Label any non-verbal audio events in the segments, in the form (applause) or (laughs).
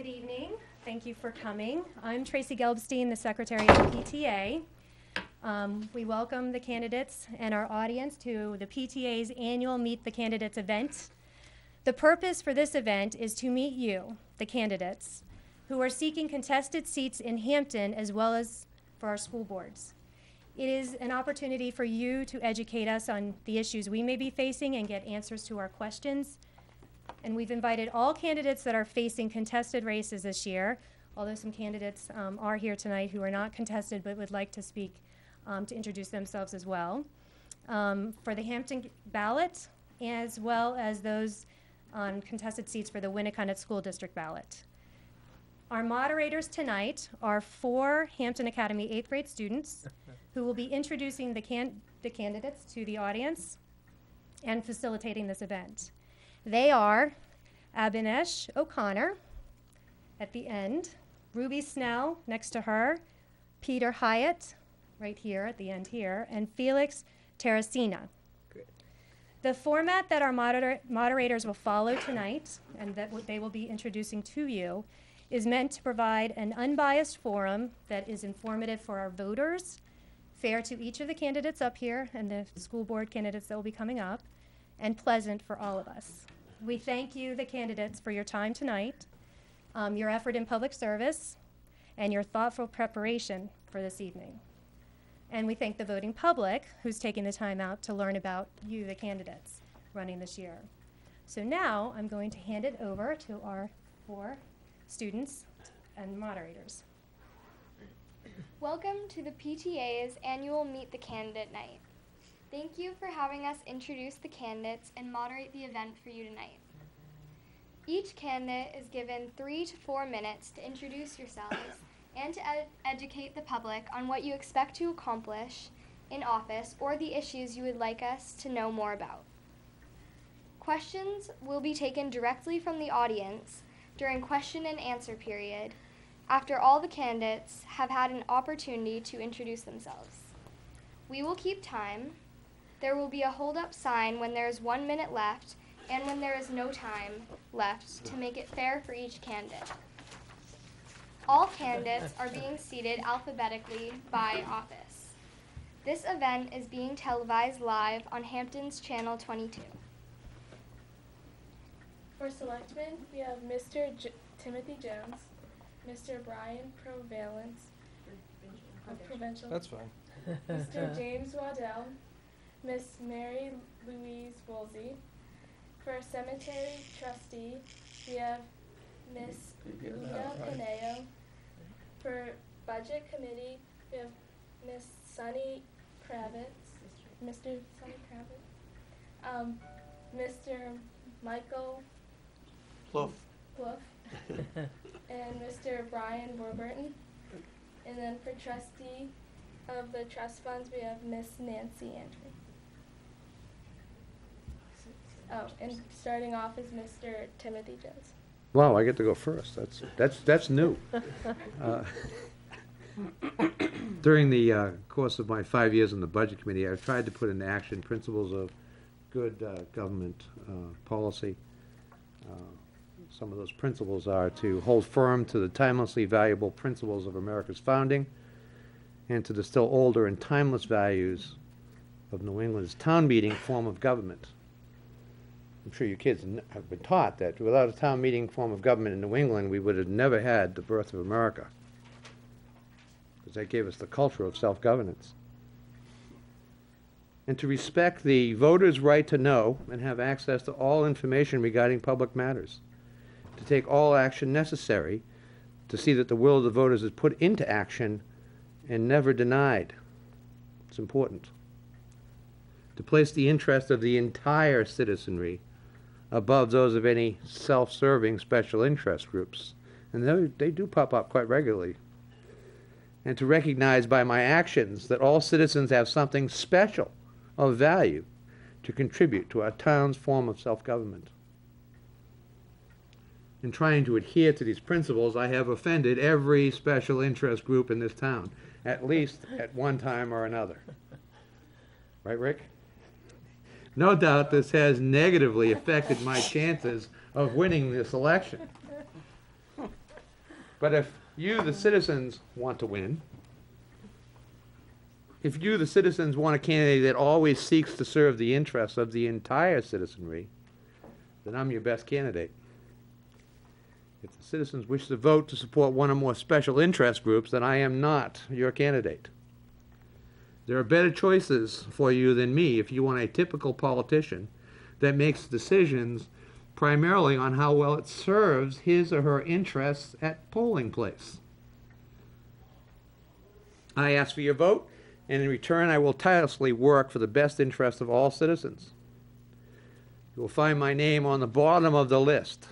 Good evening. Thank you for coming. I'm Tracy Gelbstein, the Secretary of the PTA. Um, We welcome the candidates and our audience to the PTA's annual Meet the Candidates event. The purpose for this event is to meet you, the candidates, who are seeking contested seats in Hampton as well as for our school boards. It is an opportunity for you to educate us on the issues we may be facing and get answers to our questions. And we've invited all candidates that are facing contested races this year, although some candidates um, are here tonight who are not contested but would like to speak um, to introduce themselves as well. Um, for the Hampton ballot, as well as those on contested seats for the Winnacunnet School District ballot. Our moderators tonight are four Hampton Academy eighth grade students (laughs) who will be introducing the, can- the candidates to the audience and facilitating this event. They are Abinesh O'Connor at the end, Ruby Snell next to her, Peter Hyatt right here at the end here, and Felix Terracina. The format that our moderator, moderators will follow tonight and that they will be introducing to you is meant to provide an unbiased forum that is informative for our voters, fair to each of the candidates up here and the school board candidates that will be coming up, and pleasant for all of us. We thank you, the candidates, for your time tonight, um, your effort in public service, and your thoughtful preparation for this evening. And we thank the voting public who's taking the time out to learn about you, the candidates, running this year. So now I'm going to hand it over to our four students and moderators. Welcome to the PTA's annual Meet the Candidate Night. Thank you for having us introduce the candidates and moderate the event for you tonight. Each candidate is given three to four minutes to introduce yourselves and to ed- educate the public on what you expect to accomplish in office or the issues you would like us to know more about. Questions will be taken directly from the audience during question and answer period after all the candidates have had an opportunity to introduce themselves. We will keep time. There will be a hold up sign when there is one minute left and when there is no time left to make it fair for each candidate. All candidates are being seated alphabetically by office. This event is being televised live on Hampton's Channel 22. For selectmen, we have Mr. J- Timothy Jones, Mr. Brian Provalence, of uh, Provincial, That's fine. Mr. James Waddell, Miss Mary Louise Woolsey. For cemetery trustee, we have Miss Una Paneo. For budget committee, we have Miss Sunny Kravitz, Mr. Sunny Kravitz, um, Mr. Michael Plouffe. Bluff, (laughs) and Mr. Brian Warburton. And then for trustee of the trust funds, we have Miss Nancy Antony. Oh, and starting off is Mr. Timothy Jones. Wow, I get to go first. That's, that's, that's new. Uh, (laughs) During the uh, course of my five years in the Budget Committee, I've tried to put into action principles of good uh, government uh, policy. Uh, Some of those principles are to hold firm to the timelessly valuable principles of America's founding and to the still older and timeless values of New England's town meeting form of government. I'm sure your kids have been taught that without a town meeting form of government in New England, we would have never had the birth of America. Because that gave us the culture of self-governance. And to respect the voters' right to know and have access to all information regarding public matters. To take all action necessary to see that the will of the voters is put into action and never denied. It's important. To place the interest of the entire citizenry above those of any self-serving special interest groups. And they, they do pop up quite regularly. And to recognize by my actions that all citizens have something special of value to contribute to our town's form of self-government. In trying to adhere to these principles, I have offended every special interest group in this town, at least at one time or another. Right, Rick? No doubt this has negatively affected my chances of winning this election. But if you, the citizens, want to win, if you, the citizens, want a candidate that always seeks to serve the interests of the entire citizenry, then I'm your best candidate. If the citizens wish to vote to support one or more special interest groups, then I am not your candidate. There are better choices for you than me if you want a typical politician that makes decisions primarily on how well it serves his or her interests at polling place. I ask for your vote, and in return, I will tirelessly work for the best interest of all citizens. You will find my name on the bottom of the list.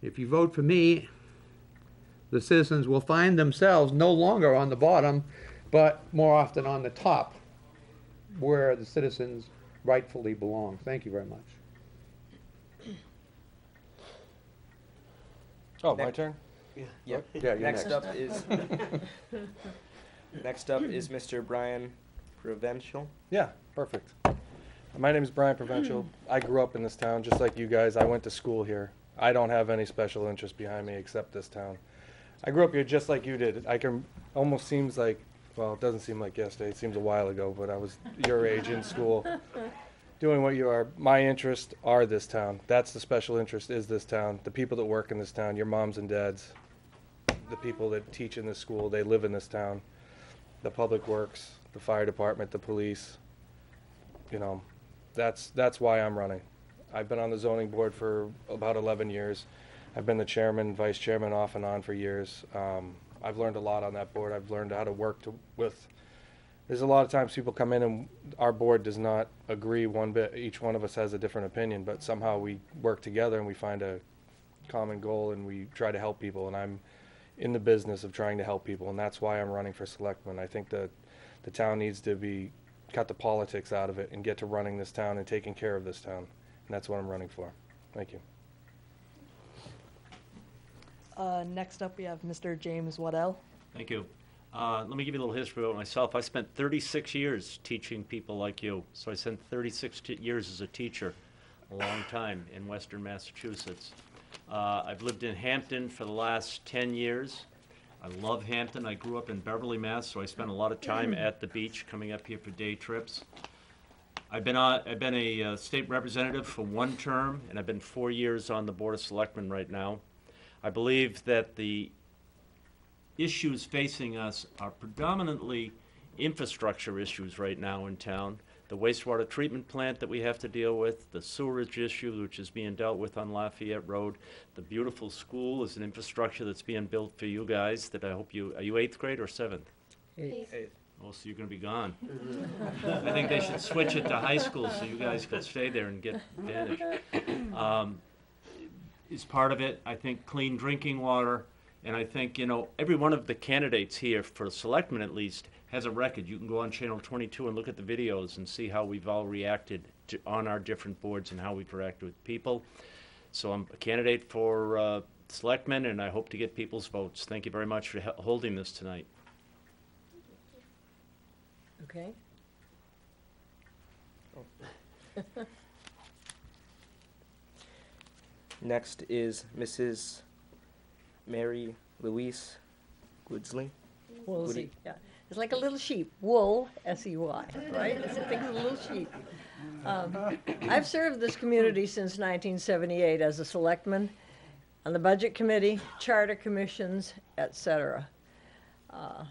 If you vote for me, the citizens will find themselves no longer on the bottom, but more often on the top, where the citizens rightfully belong. Thank you very much. Oh, my turn? Yep. Oh, yeah, you're Next next. up is (laughs) next up is Mr. Brian Provincial. Yeah, perfect. My name is Brian Provincial. I grew up in this town, just like you guys. I went to school here. I don't have any special interest behind me except this town. I grew up here just like you did. I can, almost seems like, well, it doesn't seem like yesterday. It seems a while ago, but I was your age in school, (laughs) doing what you are. My interests are this town. That's the special interest is this town. The people that work in this town, your moms and dads, the people that teach in this school, they live in this town. The public works, the fire department, the police, you know, that's, that's why I'm running. I've been on the zoning board for about eleven years. I've been the chairman, vice chairman off and on for years. Um, I've learned a lot on that board. I've learned how to work to, with, there's a lot of times people come in and our board does not agree one bit. Each one of us has a different opinion, but somehow we work together and we find a common goal and we try to help people. And I'm in the business of trying to help people, and that's why I'm running for selectman. I think that the town needs to be, cut the politics out of it and get to running this town and taking care of this town. And that's what I'm running for. Thank you. Uh, next up, we have Mr. James Waddell. Thank you. Uh, let me give you a little history about myself. I spent 36 years teaching people like you. So I spent 36 t- years as a teacher, a long time in Western Massachusetts. Uh, I've lived in Hampton for the last 10 years. I love Hampton. I grew up in Beverly, Mass, so I spent a lot of time at the beach, coming up here for day trips. I've been on, I've been a uh, state representative for one term, and I've been four years on the Board of Selectmen right now. I believe that the issues facing us are predominantly infrastructure issues right now in town. The wastewater treatment plant that we have to deal with, the sewerage issue which is being dealt with on Lafayette Road, the beautiful school is an infrastructure that's being built for you guys that I hope you, are you eighth grade or seventh? Eighth. Oh, so you're gonna be gone. I think they should switch it to high school so you guys could stay there and get advantage. Um, Is part of it, I think clean drinking water, and I think, you know, every one of the candidates here, for selectmen at least, has a record. You can go on channel twenty-two and look at the videos and see how we've all reacted to, on our different boards and how we've interacted with people. So I'm a candidate for, uh, selectmen, and I hope to get people's votes. Thank you very much for he- holding this tonight. Okay. (laughs) Next is Mrs. Mary Louise Woodsley. Woolsey, yeah. It's like a little sheep, wool, S-E-Y, right? It's a big little sheep. Um, I've served this community since 1978 as a selectman on the budget committee, charter commissions, et cetera. Uh,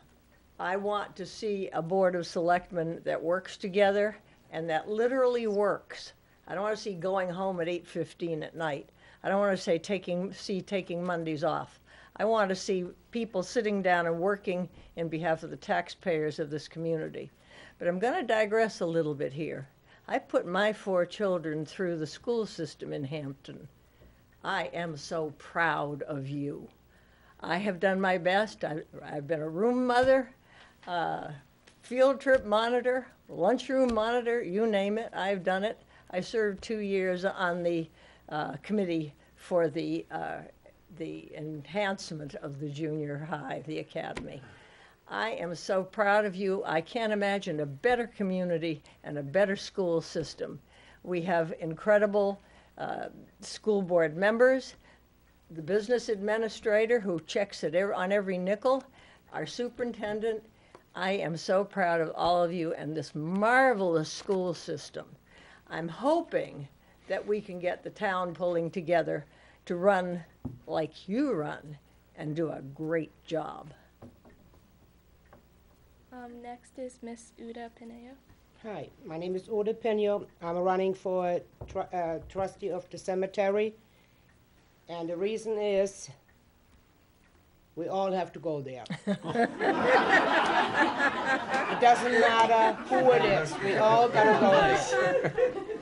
I want to see a board of selectmen that works together and that literally works. I don't want to see going home at 8:15 at night. I don't want to say taking, see taking Mondays off. I want to see people sitting down and working in behalf of the taxpayers of this community. But I'm going to digress a little bit here. I put my four children through the school system in Hampton. I am so proud of you. I have done my best. I, I've been a room mother, uh, field trip monitor, lunchroom monitor, you name it, I've done it. I served two years on the uh, committee for the, uh, the enhancement of the junior high, the academy. I am so proud of you. I can't imagine a better community and a better school system. We have incredible uh, school board members. the business administrator who checks it on every nickel, our superintendent. I am so proud of all of you and this marvelous school system. I'm hoping that we can get the town pulling together to run like you run and do a great job. Um, next is Miss Uda Pineo. Hi, my name is Uda Pino. I'm running for tr- uh, trustee of the cemetery. And the reason is, we all have to go there. (laughs) It doesn't matter who it is, we all gotta go there. (laughs)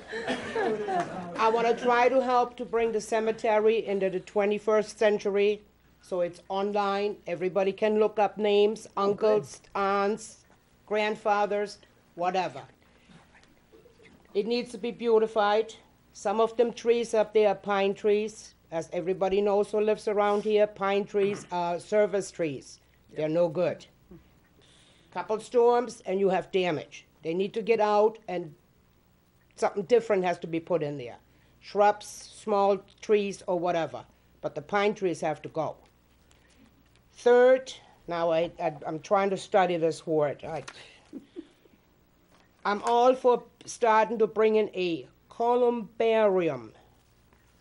I wanna try to help to bring the cemetery into the twenty-first century, so it's online, everybody can look up names, uncles, aunts, grandfathers, whatever. It needs to be beautified. Some of them trees up there are pine trees. As everybody knows who lives around here, pine trees are service trees. They're no good. Couple storms and you have damage. They need to get out and something different has to be put in there. Shrubs, small trees or whatever, but the pine trees have to go. Third, now I, I, I'm trying to study this word. I, I'm all for starting to bring in a columbarium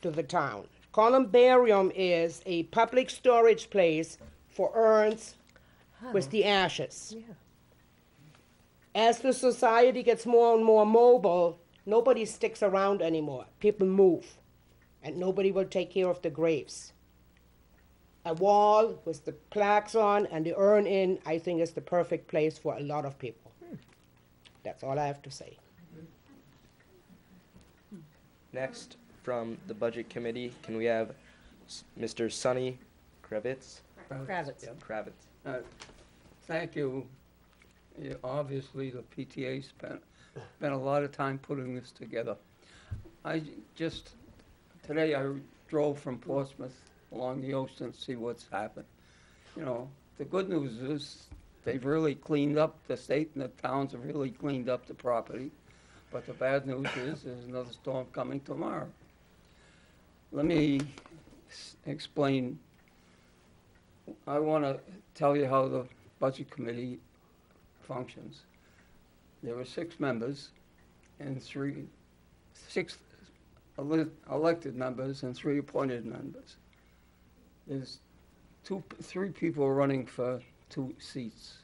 to the town. Columbarium is a public storage place for urns with the ashes. Yeah. As the society gets more and more mobile, nobody sticks around anymore. People move, and nobody will take care of the graves. A wall with the plaques on and the urn in, I think, is the perfect place for a lot of people. That's all I have to say. Next, from the Budget Committee, can we have s- Mr. Sonny Kravitz? Kravitz. Kravitz. Uh, Thank you. Yeah, Obviously, the PTA spent, spent a lot of time putting this together. I just, today I drove from Portsmouth along the ocean to see what's happened. You know, the good news is they've really cleaned up, the state and the towns have really cleaned up the property. But the bad news is there's another storm coming tomorrow. Let me explain I want to tell you how the Budget Committee functions. There are six members and three, six ele- elected members and three appointed members. There's two, three people running for two seats.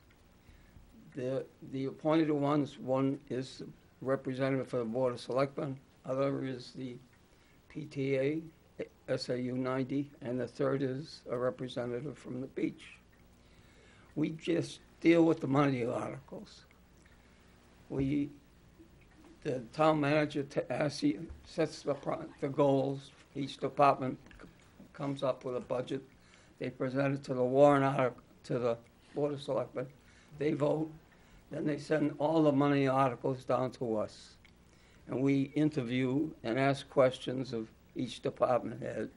The, the appointed ones, one is representative for the Board of Selectmen, other is the PTA, SAU 90, and the third is a representative from the beach. We just deal with the money articles. We, the town manager asks, you- sets the, pro- the goals, each department c- comes up with a budget. They present it to the article, to the Board of Selectmen, they vote, then they send all the money articles down to us. And we interview and ask questions of each department head,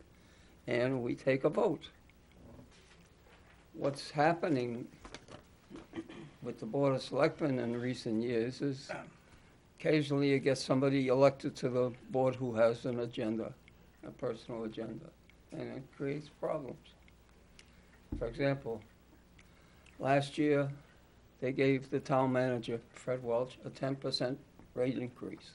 and we take a vote. What's happening with the Board of Selectmen in recent years is occasionally you get somebody elected to the board who has an agenda, a personal agenda, and it creates problems. For example, last year, they gave the town manager, Fred Welch, a ten percent rate increase.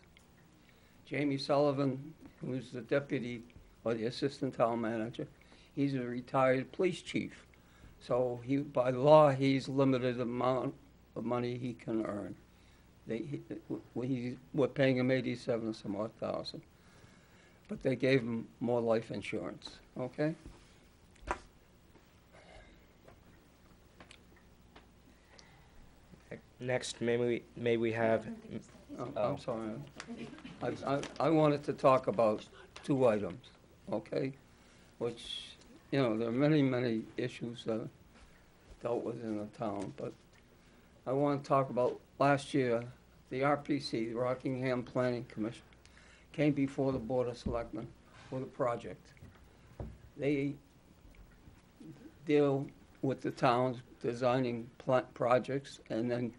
Jamie Sullivan, who's the deputy or the assistant town manager, he's a retired police chief. So he, by law, he's limited the amount of money he can earn. They, he, we, we're paying him eighty-seven some odd thousand. But they gave him more life insurance, okay? Next, may we, may we have, Oh, Oh. I'm oh. sorry. I, I, I wanted to talk about two items, okay? Which, you know, there are many, many issues that dealt with in the town, but I want to talk about, last year, the RPC, the Rockingham Planning Commission, came before the Board of Selectmen for the project. They deal with the towns designing projects and then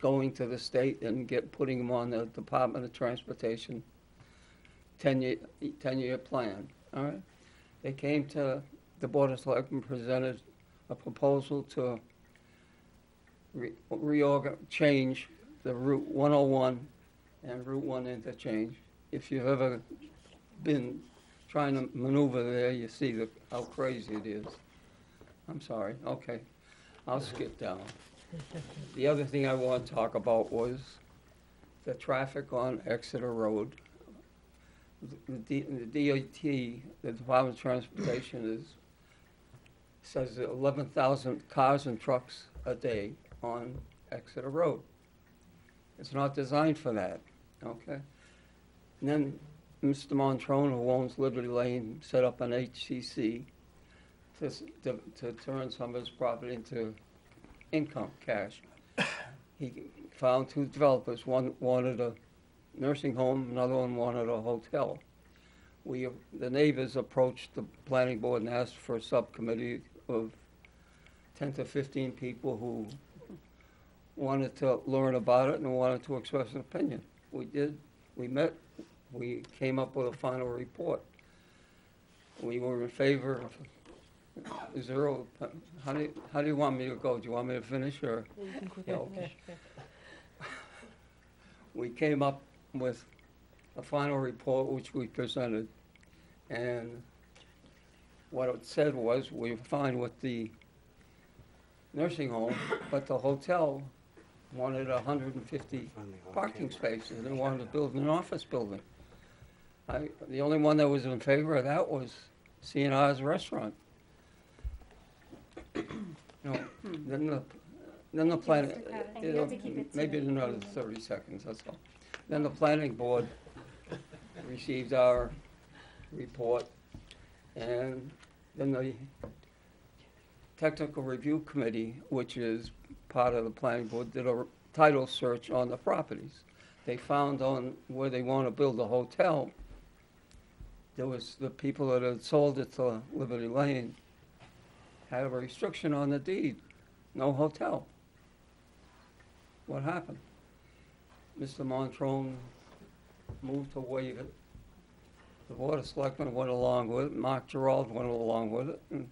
going to the state and get, putting them on the Department of Transportation ten-year, ten-year plan, all right? They came to, the Board of Selectmen presented a proposal to re- change the Route 101 and Route 1 interchange. If you've ever been trying to maneuver there, you see the, how crazy it is. I'm sorry, okay, I'll skip down. The other thing I want to talk about was the traffic on Exeter Road. The the DOT, the Department of Transportation is, says eleven thousand cars and trucks a day on Exeter Road. It's not designed for that, okay? And then Mr. Montrone, who owns Liberty Lane, set up an HCC to, to, to turn some of his property into income, cash. He found two developers, one wanted a nursing home, another one wanted a hotel. We, the neighbors approached the planning board and asked for a subcommittee of ten to fifteen people who wanted to learn about it and wanted to express an opinion. We did, we met, we came up with a final report. We were in favor of zero, how do, you- how do you want me to go? Do you want me to finish or? We came up with a final report which we presented. And what it said was, we're fine with the nursing home, but the hotel wanted hundred and fifty parking spaces, and wanted to build an office building. I, the only one that was in favor of that was CNR's restaurant. You know, then the, then the plan, Mr. Kavanaugh, you you to keep it maybe the- another thirty seconds, that's all. Then the planning board received our report, and then the technical review committee, which is part of the planning board, did a title search on the properties. They found on where they want to build a hotel, there was the people that had sold it to Liberty Lane had a restriction on the deed, no hotel. What happened? Mr. Montrone moved to waive it. The Board of Selectmen went along with it, Mark Gearreald went along with it, and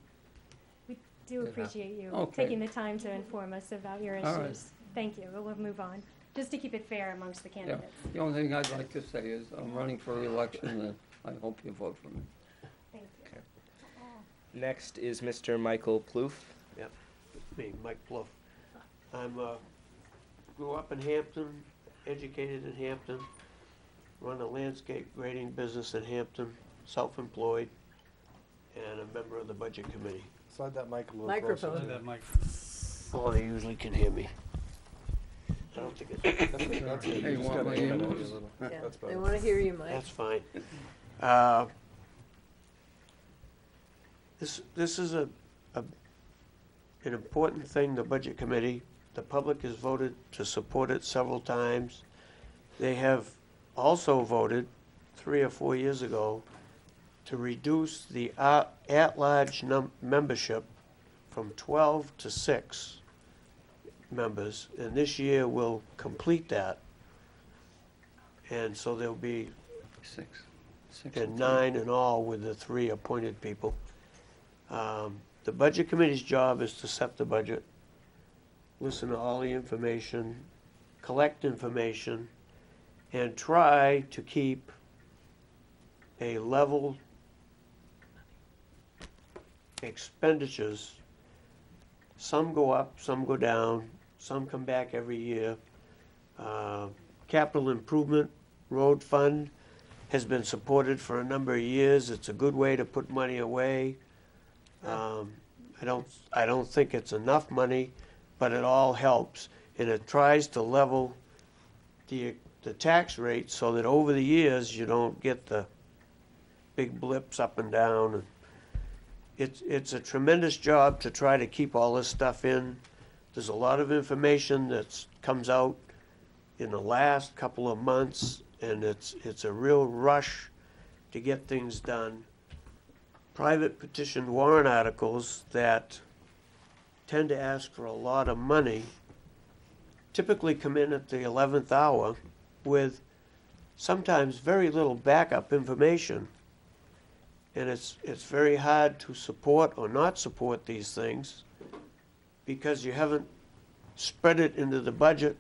We do appreciate you Okay. taking the time to inform us about your All right. issues. Thank you. We'll move on, just to keep it fair amongst the Yeah, candidates. the only thing I'd like to say is I'm running for reelection and I hope you vote for me. Thank you. Next is Mr. Michael Plouffe. me, Mike Bluff. I'm, uh, grew up in Hampton, educated in Hampton, run a landscape grading business in Hampton, self-employed, and a member of the budget committee. Slide that mic a little closer. Microphone. Oh, they usually can hear me. I don't think it's, That's good, that's good. Hey, just want gotta my aim it at earmuffs? you little. Yeah, That's they better. want to hear you, Mike. that's fine. Uh, This, this is a, a, an important thing, the budget committee. The public has voted to support it several times. They have also voted, three or four years ago, to reduce the uh, at-large num- membership from twelve to six members, and this year we'll complete that. And so there'll be Six. Six and three. nine in all with the three appointed people. Um, The Budget Committee's job is to set the budget, listen to all the information, collect information, and try to keep a level expenditures. Some go up, some go down, some come back every year. Uh, Capital Improvement Road Fund, has been supported for a number of years. It's a good way to put money away. Um, I don't, I don't think it's enough money, but it all helps. And it tries to level the, the tax rate so that over the years, you don't get the big blips up and down. And It's, it's a tremendous job to try to keep all this stuff in. There's a lot of information that's, comes out in the last couple of months, and it's, it's a real rush to get things done. Private petition warrant articles that tend to ask for a lot of money typically come in at the eleventh hour with sometimes very little backup information. And it's, it's very hard to support or not support these things because you haven't spread it into the budget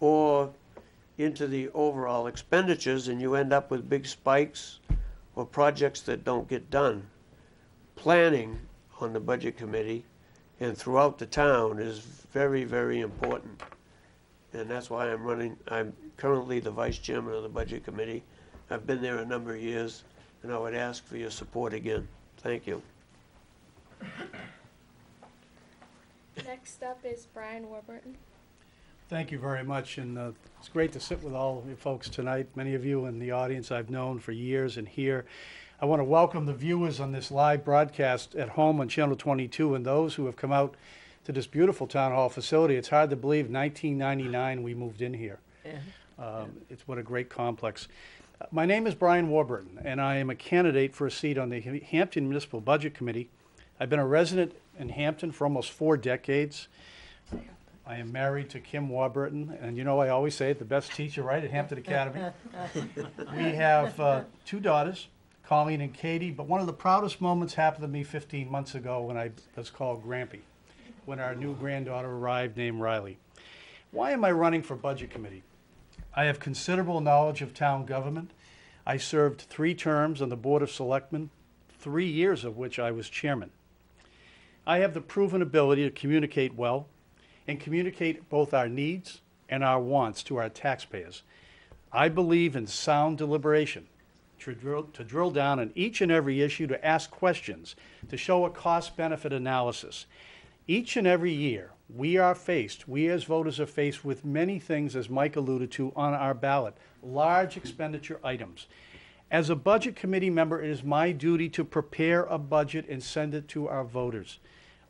or into the overall expenditures and you end up with big spikes or projects that don't get done. Planning on the budget committee and throughout the town is very, very important. And that's why I'm running, I'm currently the vice chairman of the budget committee. I've been there a number of years, and I would ask for your support again. Thank you. Next up is Brian Warburton. Thank you very much, and uh, it's great to sit with all of you folks tonight. Many of you in the audience I've known for years and here. I want to welcome the viewers on this live broadcast at home on Channel 22 and those who have come out to this beautiful town hall facility. It's hard to believe 1999 we moved in here. Um, It's what a great complex. My name is Brian Warburton, and I am a candidate for a seat on the Hampton Municipal Budget Committee. I've been a resident in Hampton for almost four decades. I am married to Kim Warburton, and you know, I always say it, the best teacher, right, at Hampton Academy. (laughs) We have uh, two daughters, Colleen and Katie, but one of the proudest moments happened to me 15 months ago when I was called Grampy, when our new granddaughter arrived named Riley. Why am I running for Budget Committee? I have considerable knowledge of town government. I served three terms on the Board of Selectmen, three years of which I was chairman. I have the proven ability to communicate well and communicate both our needs and our wants to our taxpayers. I believe in sound deliberation, to drill, to drill down on each and every issue, to ask questions, to show a cost benefit analysis. Each and every year, we are faced, we as voters are faced with many things, as Mike alluded to, on our ballot, large expenditure items. As a budget committee member, it is my duty to prepare a budget and send it to our voters.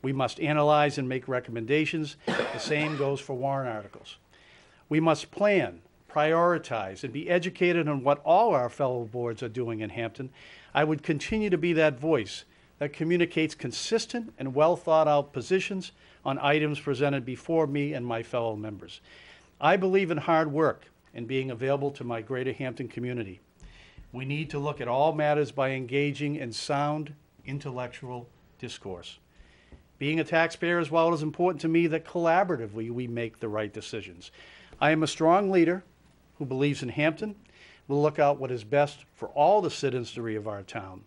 We must analyze and make recommendations. The same goes for warrant articles. We must plan, prioritize, and be educated on what all our fellow boards are doing in Hampton. I would continue to be that voice that communicates consistent and well thought out positions on items presented before me and my fellow members. I believe in hard work and being available to my greater Hampton community. We need to look at all matters by engaging in sound intellectual discourse. Being a taxpayer as well, it is important to me that collaboratively we make the right decisions. I am a strong leader who believes in Hampton, will look out what is best for all the citizenry of our town.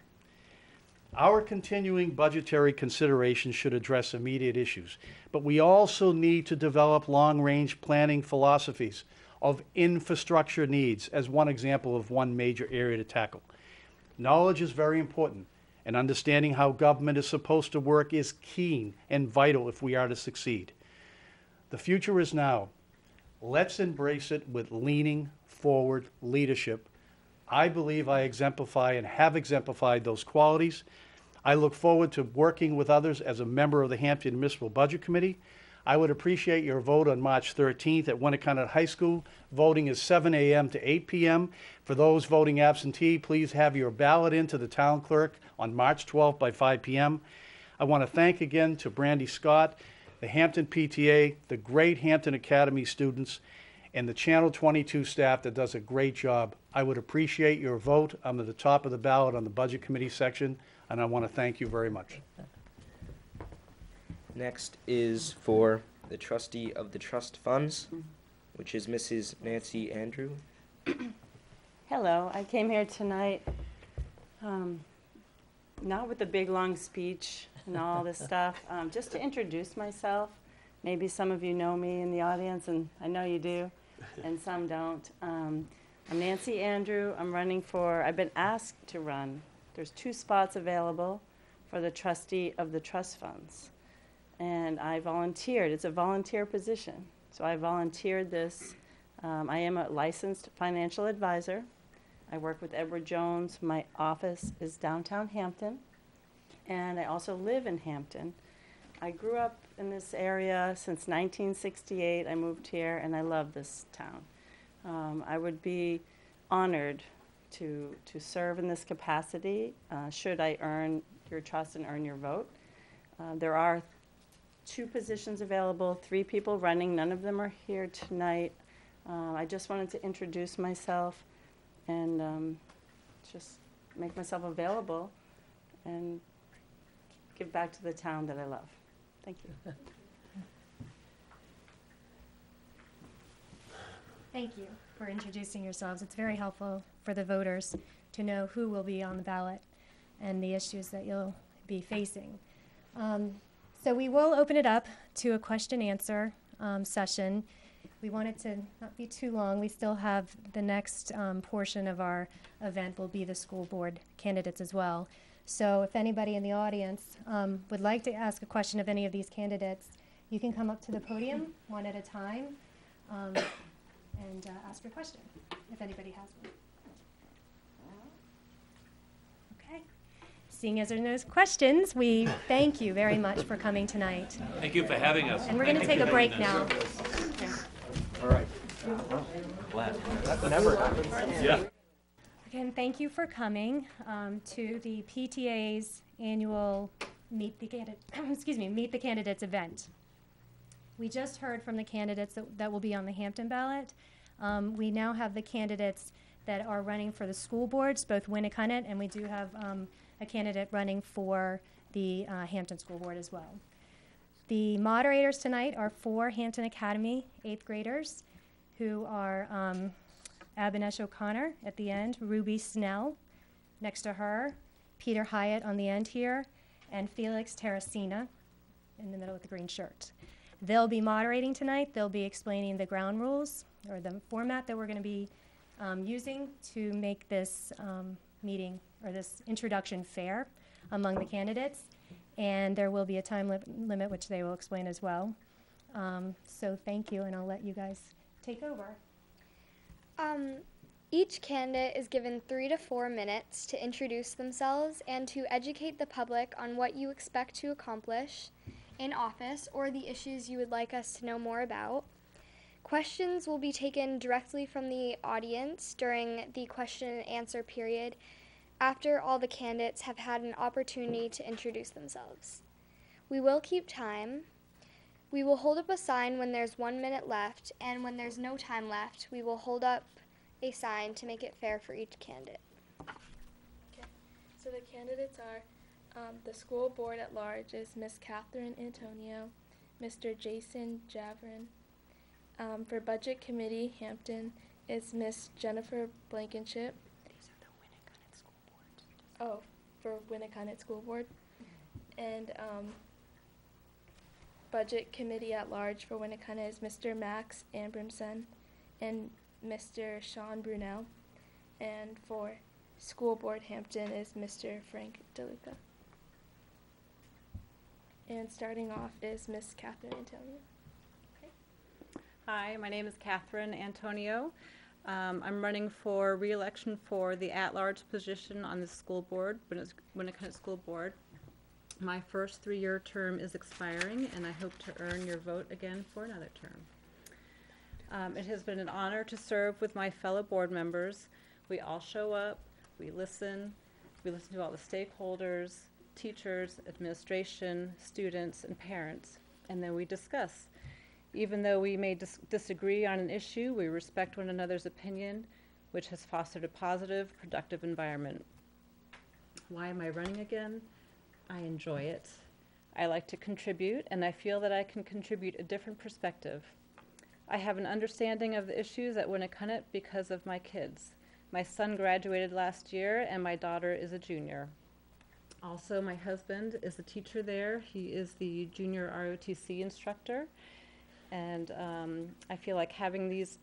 Our continuing budgetary considerations should address immediate issues, but we also need to develop long-range planning philosophies of infrastructure needs as one example of one major area to tackle. Knowledge is very important, and understanding how government is supposed to work is keen and vital if we are to succeed. The future is now. Let's embrace it with leaning forward leadership. I believe I exemplify and have exemplified those qualities. I look forward to working with others as a member of the Hampton Municipal Budget Committee. I would appreciate your vote on March 13th at Winnacunnet High School. Voting is 7 a.m. to 8 p.m. For those voting absentee, please have your ballot in to the town clerk on March 12th by 5 p.m. I want to thank again to Brandy Scott, the Hampton PTA, the great Hampton Academy students, and the Channel 22 staff that does a great job. I would appreciate your vote. I'm at the top of the ballot on the Budget Committee section, and I want to thank you very much. Next is for the trustee of the trust funds, which is Mrs. Nancy Andrew. Hello, I came here tonight, um, not with a big long speech and all this stuff, um, just to introduce myself. Maybe some of you know me in the audience, and I know you do, and some don't. Um, I'm Nancy Andrew. I'm running for, I've been asked to run. There's two spots available for the trustee of the trust funds. And I volunteered. It's a volunteer position. So I volunteered this. Um, I am a licensed financial advisor. I work with Edward Jones. My office is downtown Hampton. And I also live in Hampton. I grew up in this area since 1968. I moved here and I love this town. Um, I would be honored to, to serve in this capacity uh, should I earn your trust and earn your vote. Uh, there are two positions available, three people running. None of them are here tonight. Uh, I just wanted to introduce myself and um, just make myself available and give back to the town that I love. Thank you. Thank you for introducing yourselves. It's very helpful for the voters to know who will be on the ballot and the issues that you'll be facing. Um, So we will open it up to a question-answer um, session. We want it to not be too long. We still have the next um, portion of our event will be the school board candidates as well. So if anybody in the audience um, would like to ask a question of any of these candidates, you can come up to the podium one at a time. Um, and uh, ask your question, if anybody has one. Okay. Seeing as there are no questions, we thank you very much for coming tonight. Thank you for having us. And we're going to take a break now. All right. That never happens. Yeah. Again, thank you for coming um, to the PTA's annual Meet the Candidate, (clears throat) excuse me, Meet the Candidates event. We just heard from the candidates that, that will be on the Hampton ballot. Um, we now have the candidates that are running for the school boards, both Winnacunnet, and we do have um, a candidate running for the uh, Hampton School Board as well. The moderators tonight are four Hampton Academy eighth graders who are um, Abinesh O'Connor at the end, Ruby Snell next to her, Peter Hyatt on the end here, and Felix Terracina in the middle with the green shirt. They'll be moderating tonight. They'll be explaining the ground rules or the format that we're going to be um, using to make this um, meeting or this introduction fair among the candidates. And there will be a time li- limit, which they will explain as well. Um, so thank you, and I'll let you guys take over. Um, each candidate is given three to four minutes to introduce themselves and to educate the public on what you expect to accomplish in office or the issues you would like us to know more about. Questions will be taken directly from the audience during the question and answer period after all the candidates have had an opportunity to introduce themselves. We will keep time. We will hold up a sign when there's one minute left, and when there's no time left, we will hold up a sign to make it fair for each candidate. Okay. So the candidates are um, the school board at large is Miss Catherine Antonio, Mr. Jason Janvrin. Um, for budget committee, Hampton is Miss Jennifer Blankenship. These are the Winnacunnet School Board. Oh, for Winnacunnet School Board. And um, Budget Committee at Large for Winnacunnet is Mr. Max Abramson and Mr. Sean Brunel. And for School Board Hampton is Mr. Frank DeLuca. And starting off is Miss Catherine Antonio. Hi, my name is Catherine Antonio. Um, I'm running for reelection for the at-large position on the school board, Winnacunnet School Board. My first three-year term is expiring, and I hope to earn your vote again for another term. Um, it has been an honor to serve with my fellow board members. We all show up, we listen, we listen to all the stakeholders, teachers, administration, students, and parents, and then we discuss. Even though we may dis- disagree on an issue, we respect one another's opinion, which has fostered a positive, productive environment. Why am I running again? I enjoy it. I like to contribute, and I feel that I can contribute a different perspective. I have an understanding of the issues at Winnacunnet because of my kids. My son graduated last year, and my daughter is a junior. Also, my husband is a teacher there. He is the junior ROTC instructor. And um, I feel like having these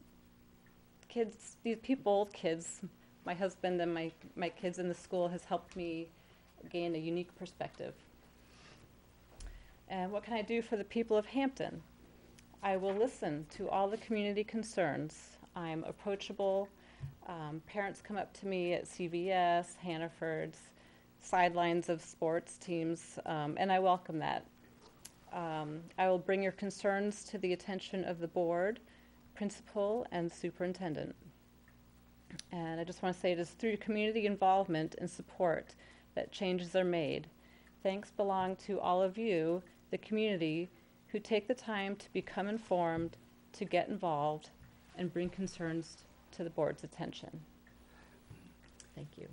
kids, these people, kids, my husband and my, my kids in the school has helped me gain a unique perspective. And what can I do for the people of Hampton? I will listen to all the community concerns. I'm approachable. Um, parents come up to me at CVS, Hannaford's, sidelines of sports teams, um, and I welcome that. Um, I will bring your concerns to the attention of the board, principal, and superintendent. And I just want to say it is through community involvement and support that changes are made. Thanks belong to all of you, the community, who take the time to become informed, to get involved, and bring concerns to the board's attention. Thank you.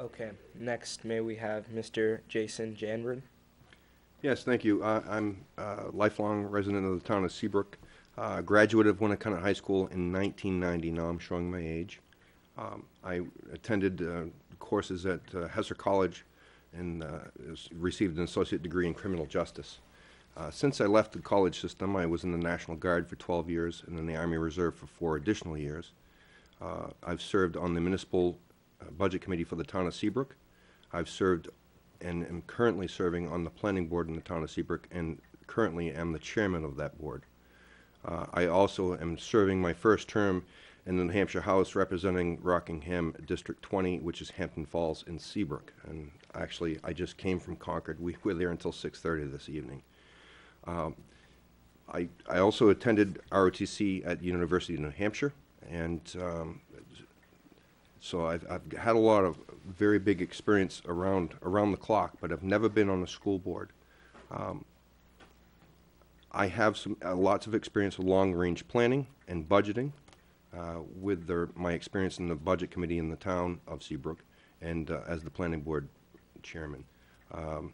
Okay, next may we have Mr. Jason Janvrin? Yes, thank you. Uh, I'm a lifelong resident of the town of Seabrook, uh, graduate of Winnacunnet High School in 1990. Now I'm showing my age. Um, I attended uh, courses at uh, Hesser College and uh, received an associate degree in criminal justice. Uh, Since I left the college system, I was in the National Guard for 12 years and in the Army Reserve for four additional years. Uh, I've served on the Municipal uh, Budget Committee for the town of Seabrook. I've served and am currently serving on the planning board in the town of Seabrook and currently am the chairman of that board. Uh, I also am serving my first term in the New Hampshire House representing Rockingham District 20, which is Hampton Falls in Seabrook. And actually, I just came from Concord. We were there until 6:30 this evening. Um, I, I also attended ROTC at University of New Hampshire, and um, so I've, I've had a lot of very big experience around, around the clock, but I've never been on a school board. Um, I have some, uh, lots of experience with long-range planning and budgeting, uh, with their, my experience in the budget committee in the town of Seabrook, and uh, as the planning board chairman. Um,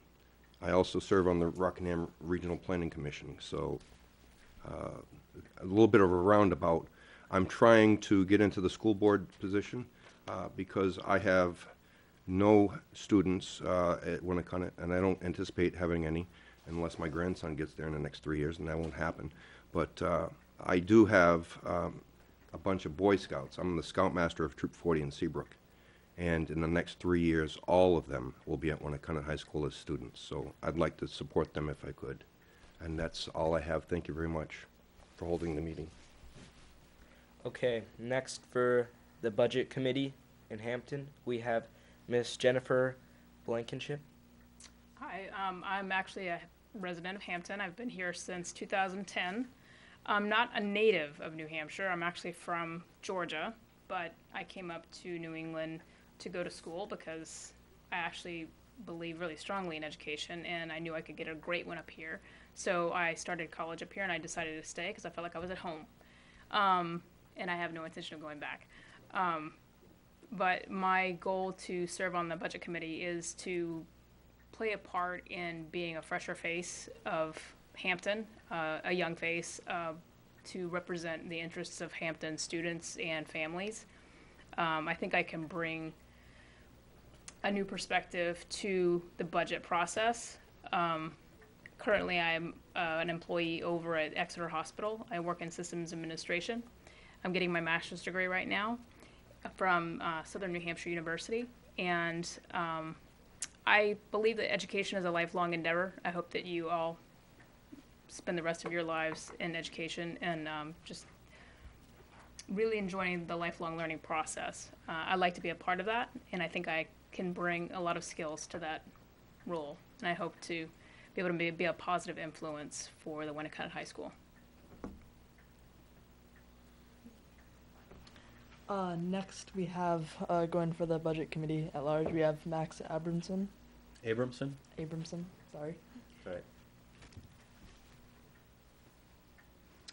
I also serve on the Rockingham Regional Planning Commission, so uh, a little bit of a roundabout. I'm trying to get into the school board position uh, because I have no students uh, at Winnacunnet, and I don't anticipate having any unless my grandson gets there in the next three years, and that won't happen. But uh, I do have um, a bunch of Boy Scouts. I'm the Scoutmaster of Troop 40 in Seabrook. And in the next three years, all of them will be at Winnacunnet High School as students. So I'd like to support them if I could. And that's all I have. Thank you very much for holding the meeting. Okay, next for the Budget Committee in Hampton, we have Miss Jennifer Blankenship. Hi, um, I'm actually a resident of Hampton. I've been here since 2010. I'm not a native of New Hampshire. I'm actually from Georgia, but I came up to New England to go to school because I actually believe really strongly in education and I knew I could get a great one up here. So I started college up here and I decided to stay because I felt like I was at home. Um, and I have no intention of going back. Um, but my goal to serve on the budget committee is to play a part in being a fresher face of Hampton, uh, a young face, uh, to represent the interests of Hampton students and families. Um, I think I can bring a new perspective to the budget process. Um, currently, I'm uh, an employee over at Exeter Hospital. I work in systems administration. I'm getting my master's degree right now from uh, Southern New Hampshire University, and um, I believe that education is a lifelong endeavor. I hope that you all spend the rest of your lives in education and um, just really enjoying the lifelong learning process. Uh, I'd like to be a part of that, and I think I can bring a lot of skills to that role. And I hope to be able to be, be a positive influence for the Winnacunnet High School. Uh, next, we have uh, going for the budget committee at large. We have Max Abramson. Abramson? Abramson, sorry. Right.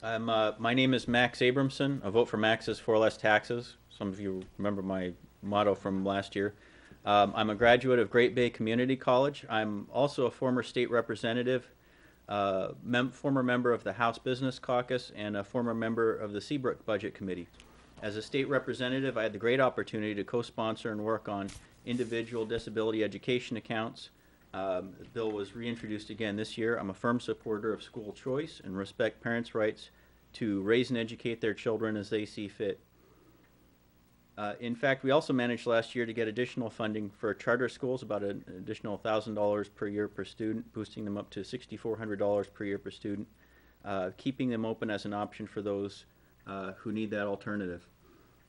Um, uh, my name is Max Abramson. A vote for Max is for less taxes. Some of you remember my motto from last year. Um, I'm a graduate of Great Bay Community College. I'm also a former state representative, uh, mem- former member of the House Business Caucus, and a former member of the Seabrook Budget Committee. As a state representative, I had the great opportunity to co-sponsor and work on individual disability education accounts. Um, the bill was reintroduced again this year. I'm a firm supporter of school choice and respect parents' rights to raise and educate their children as they see fit. Uh, in fact, we also managed last year to get additional funding for charter schools, about an additional $1,000 per year per student, boosting them up to $6,400 per year per student, uh, keeping them open as an option for those uh, who need that alternative.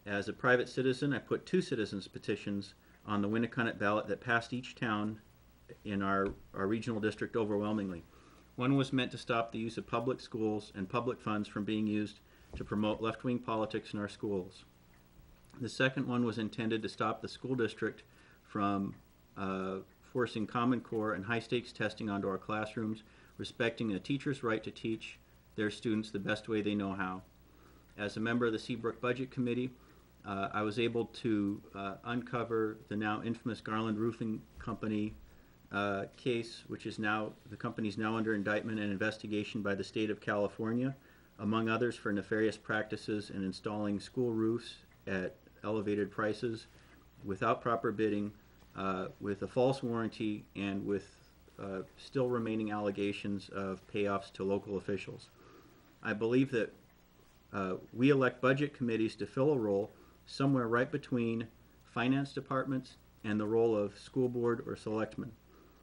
As a private citizen, I put two citizens' petitions on the Winnacunnet ballot that passed each town in our, our regional district overwhelmingly. One was meant to stop the use of public schools and public funds from being used to promote left wing politics in our schools. The second one was intended to stop the school district from uh, forcing Common Core and high stakes testing onto our classrooms, respecting a teacher's right to teach their students the best way they know how. As a member of the Seabrook Budget Committee, uh, I was able to uh, uncover the now infamous Garland Roofing Company uh, case, which is now, the company's now under indictment and investigation by the state of California, among others for nefarious practices in installing school roofs at elevated prices without proper bidding, uh, with a false warranty, and with uh, still remaining allegations of payoffs to local officials. I believe that uh, we elect budget committees to fill a role somewhere right between finance departments and the role of school board or selectmen.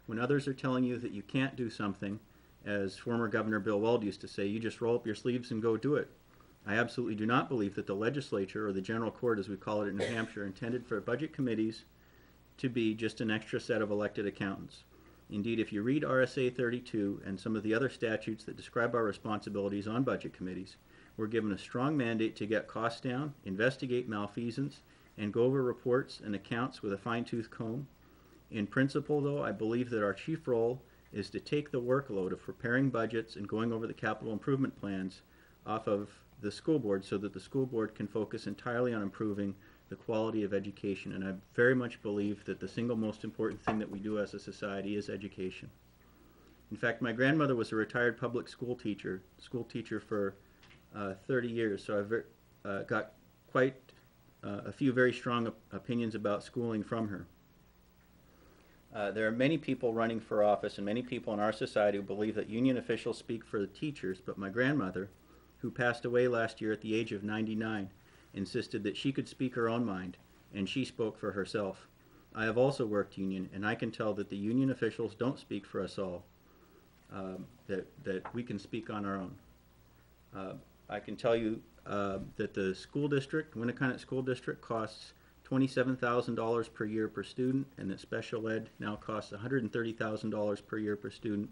When others are telling you that you can't do something, as former Governor Bill Weld used to say, you just roll up your sleeves and go do it. I absolutely do not believe that the legislature, or the general court as we call it in New Hampshire, intended for budget committees to be just an extra set of elected accountants. Indeed, if you read RSA 32 and some of the other statutes that describe our responsibilities on budget committees, we're given a strong mandate to get costs down, investigate malfeasance, and go over reports and accounts with a fine-tooth comb. In principle, though, I believe that our chief role is to take the workload of preparing budgets and going over the capital improvement plans off of the school board so that the school board can focus entirely on improving the quality of education. And I very much believe that the single most important thing that we do as a society is education. In fact, my grandmother was a retired public school teacher, school teacher for uh, 30 years, so I've uh, got quite uh, a few very strong op- opinions about schooling from her. Uh, there are many people running for office and many people in our society who believe that union officials speak for the teachers, but my grandmother, who passed away last year at the age of 99, insisted that she could speak her own mind, and she spoke for herself. I have also worked union, and I can tell that the union officials don't speak for us all, um, that, that we can speak on our own. Uh, I can tell you uh, that the school district, Winnacunnet School District, costs twenty-seven thousand dollars per year per student, and that special ed now costs hundred and thirty thousand dollars per year per student.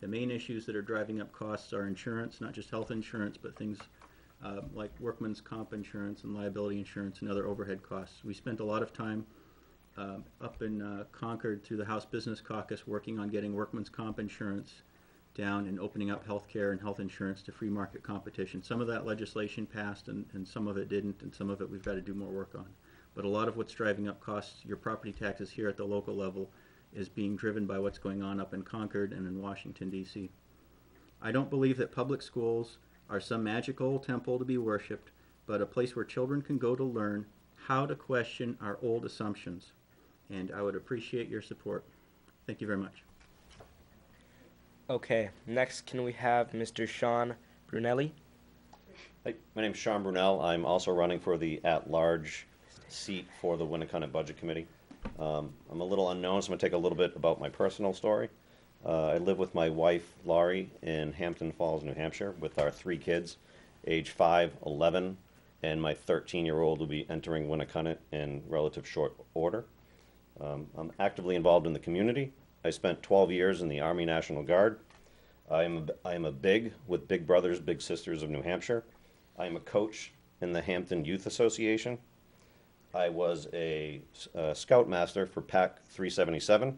The main issues that are driving up costs are insurance, not just health insurance, but things uh, like workman's comp insurance and liability insurance and other overhead costs. We spent a lot of time um, up in uh, Concord through the House Business Caucus working on getting workman's comp insurance down and opening up health care and health insurance to free market competition. Some of that legislation passed and, and some of it didn't, and some of it we've got to do more work on. But a lot of what's driving up costs, your property taxes here at the local level, is being driven by what's going on up in Concord and in Washington, D.C. I don't believe that public schools are some magical temple to be worshipped, but a place where children can go to learn how to question our old assumptions. And I would appreciate your support. Thank you very much. Okay, next can we have Mr. Sean Brunelli? Hi, my name's Sean Brunel. I'm also running for the at-large seat for the Winnacunnet Budget Committee. Um, I'm a little unknown, so I'm gonna take a little bit about my personal story. Uh, I live with my wife Laurie in Hampton Falls, New Hampshire, with our three kids, age five, 11, and my 13-year-old will be entering Winnacunnet in relative short order. Um, I'm actively involved in the community. I spent 12 years in the Army National Guard. I am a, I am a big with Big Brothers Big Sisters of New Hampshire. I am a coach in the Hampton Youth Association. I was a, uh scoutmaster for PAC 377,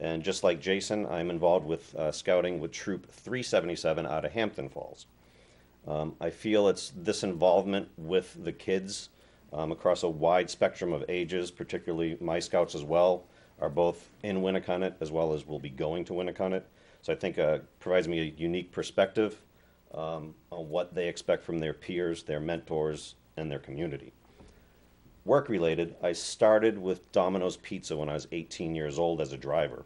and just like Jason, I'm involved with uh, scouting with Troop 377 out of Hampton Falls. Um, I feel it's this involvement with the kids um, across a wide spectrum of ages, particularly my scouts as well, are both in Winnacunnet as well as will be going to Winnacunnet. So I think uh, provides me a unique perspective um, on what they expect from their peers, their mentors, and their community. Work related, I started with Domino's Pizza when I was 18 years old as a driver.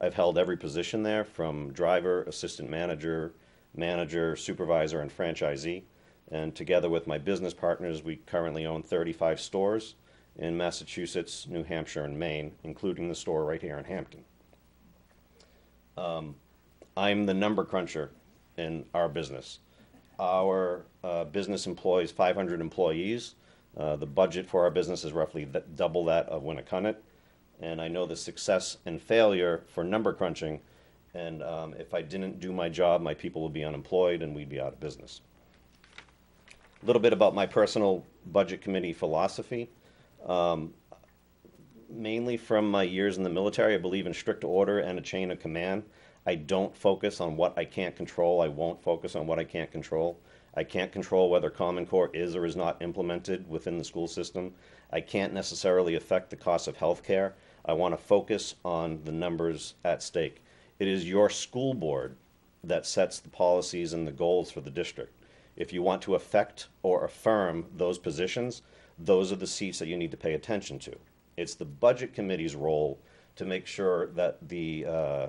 I've held every position there from driver, assistant manager, manager, supervisor, and franchisee. And together with my business partners, we currently own 35 stores in Massachusetts, New Hampshire, and Maine, including the store right here in Hampton. Um, I'm the number cruncher in our business. Our uh, business employs 500 employees. Uh, the budget for our business is roughly th- double that of Winnacunnet. And I know the success and failure for number crunching. And um, if I didn't do my job, my people would be unemployed and we'd be out of business. A little bit about my personal budget committee philosophy. Um, mainly from my years in the military, I believe in strict order and a chain of command. I don't focus on what I can't control. I won't focus on what I can't control. I can't control whether Common Core is or is not implemented within the school system. I can't necessarily affect the cost of healthcare. I want to focus on the numbers at stake. It is your school board that sets the policies and the goals for the district. If you want to affect or affirm those positions, those are the seats that you need to pay attention to. It's the budget committee's role to make sure that the, uh,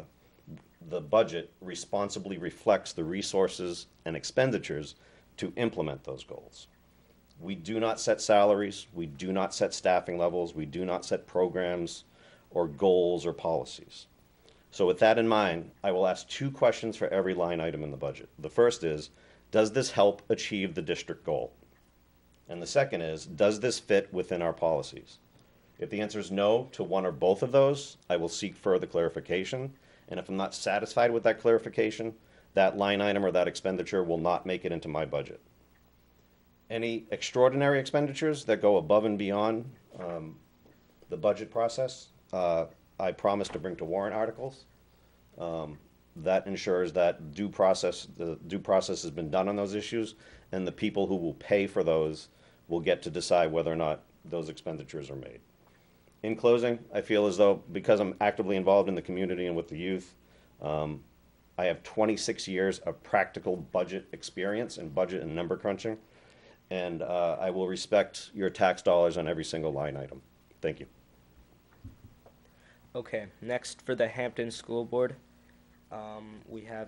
the budget responsibly reflects the resources and expenditures to implement those goals. We do not set salaries, we do not set staffing levels, we do not set programs or goals or policies. So with that in mind, I will ask two questions for every line item in the budget. The first is, does this help achieve the district goal? And the second is, does this fit within our policies? If the answer is no to one or both of those, I will seek further clarification. And if I'm not satisfied with that clarification, that line item or that expenditure will not make it into my budget. Any extraordinary expenditures that go above and beyond um, the budget process, uh, I promise to bring to warrant articles. Um, That ensures that due process, the due process has been done on those issues, and the people who will pay for those will get to decide whether or not those expenditures are made. In closing, I feel as though, because I'm actively involved in the community and with the youth, um, I have 26 years of practical budget experience and budget and number crunching, and uh, I will respect your tax dollars on every single line item. Thank you. Okay, next for the Hampton School Board, um, we have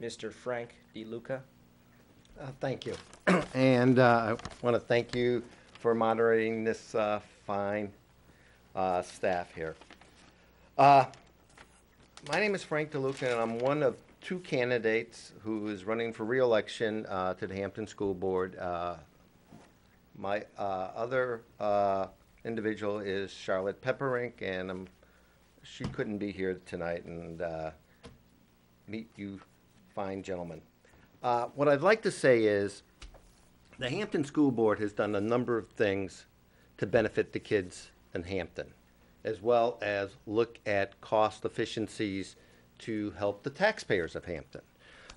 Mr. Frank DeLuca. Uh, Thank you. (clears throat) And uh, I want to thank you for moderating this uh, fine uh, staff here. My name is Frank DeLuca, and I'm one of two candidates who is running for reelection uh, to the Hampton School Board. Uh, My uh, other uh, individual is Charlotte Pepperink, and she couldn't be here tonight, and uh, meet you fine gentlemen. Uh, What I'd like to say is, the Hampton School Board has done a number of things to benefit the kids in Hampton, as well as look at cost efficiencies to help the taxpayers of Hampton.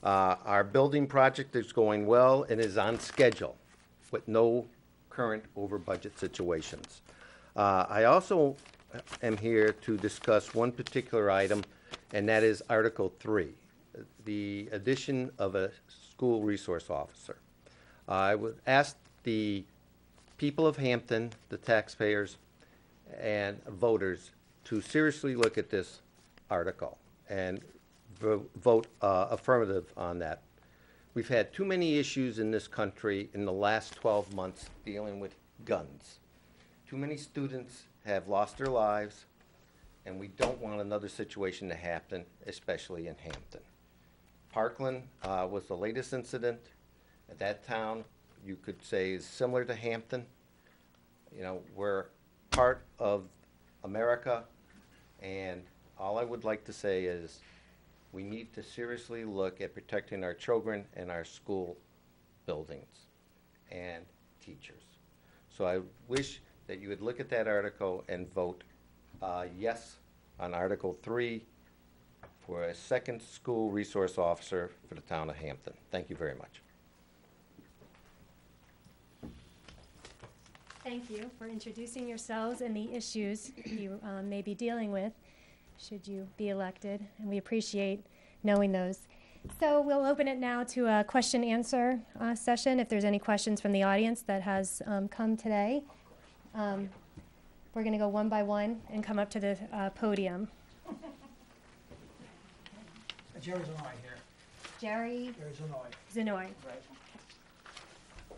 Uh, Our building project is going well and is on schedule with no current over-budget situations. Uh, I also am here to discuss one particular item, and that is Article Three, the addition of a school resource officer. I would ask the people of Hampton, the taxpayers, and voters to seriously look at this article and vo- vote uh, affirmative on that. We've had too many issues in this country in the last 12 months dealing with guns. Too many students have lost their lives, and we don't want another situation to happen, especially in Hampton. Parkland uh, was the latest incident. At that town, you could say is similar to Hampton. You know, we're part of America, and all I would like to say is, we need to seriously look at protecting our children and our school buildings and teachers. So I wish that you would look at that article and vote uh, yes on Article Three for a second school resource officer for the town of Hampton. Thank you very much. Thank you for introducing yourselves and the issues you um, may be dealing with should you be elected, and we appreciate knowing those. So we'll open it now to a question answer uh, session. If there's any questions from the audience that has um, come today, um, we're going to go one by one and come up to the uh, podium. Jerry Zanoy here. Jerry Jerry Zanoy. Zanoy.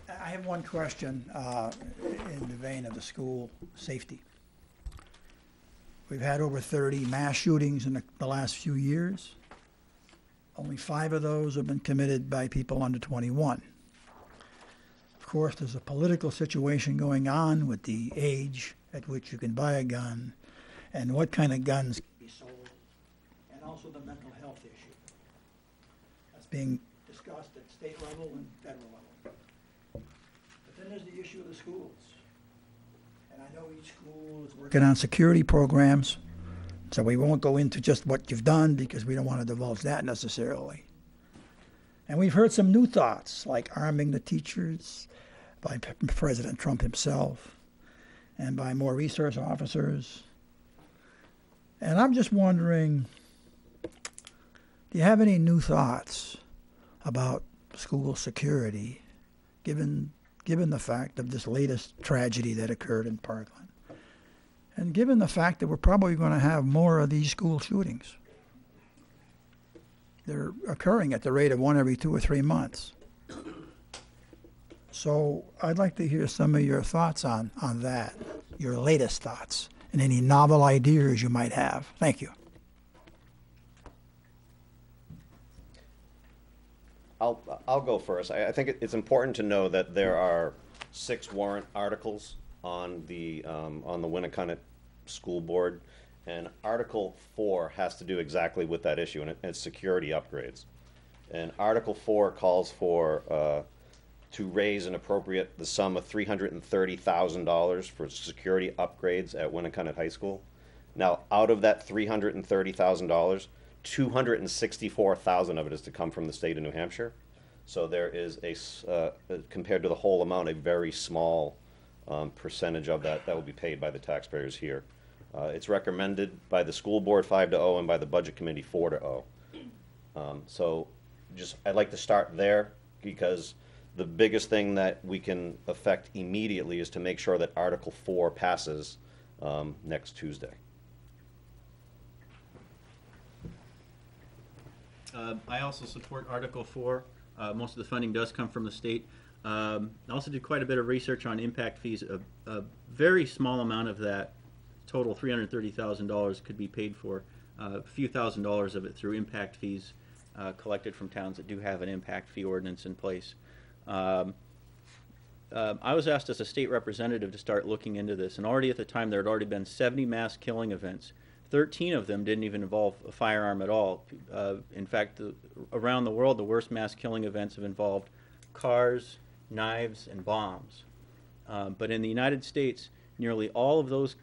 I have one question uh, in the vein of the school safety. We've had over 30 mass shootings in the, the last few years. Only five of those have been committed by people under 21. Of course, there's a political situation going on with the age at which you can buy a gun and what kind of guns can be sold, and also the mental health issue. That's being discussed at state level and federal level. Then there's the issue of the schools. And I know each school is working on security programs, so we won't go into just what you've done because we don't want to divulge that necessarily. And we've heard some new thoughts, like arming the teachers by P- President Trump himself and by more resource officers. And I'm just wondering do you have any new thoughts about school security given, given the fact of this latest tragedy that occurred in Parkland? And given the fact that we're probably going to have more of these school shootings? They're occurring at the rate of one every two or three months. So I'd like to hear some of your thoughts on, on that, your latest thoughts, and any novel ideas you might have. Thank you. I'll, I'll go first. I, I think it- it's important to know that there are six warrant articles on the, um, on the Winnacunnet School Board. And Article Four has to do exactly with that issue, and it- it's security upgrades. And Article Four calls for, uh, to raise and appropriate the sum of three hundred and thirty thousand dollars for security upgrades at Winnacunnet High School. Now, out of that three hundred and thirty thousand dollars, two hundred and sixty-four thousand of it is to come from the state of New Hampshire. So there is a, uh, compared to the whole amount, a very small um, percentage of that that will be paid by the taxpayers here. Uh, It's recommended by the school board five to oh and by the budget committee four to oh. Um, So just, I'd like to start there because the biggest thing that we can affect immediately is to make sure that Article Four passes um, next Tuesday. Uh, I also support Article Four. Uh, most of the funding does come from the state. Um, I also did quite a bit of research on impact fees. A, a very small amount of that, total three hundred thirty thousand dollars, could be paid for. Uh, a few thousand dollars of it through impact fees uh, collected from towns that do have an impact fee ordinance in place. Um, um, I was asked as a state representative to start looking into this, and already at the time there had already been 70 mass killing events. 13 of them didn't even involve a firearm at all. Uh, in fact, the, around the world, the worst mass killing events have involved cars, knives, and bombs. Um, but in the United States, nearly all of those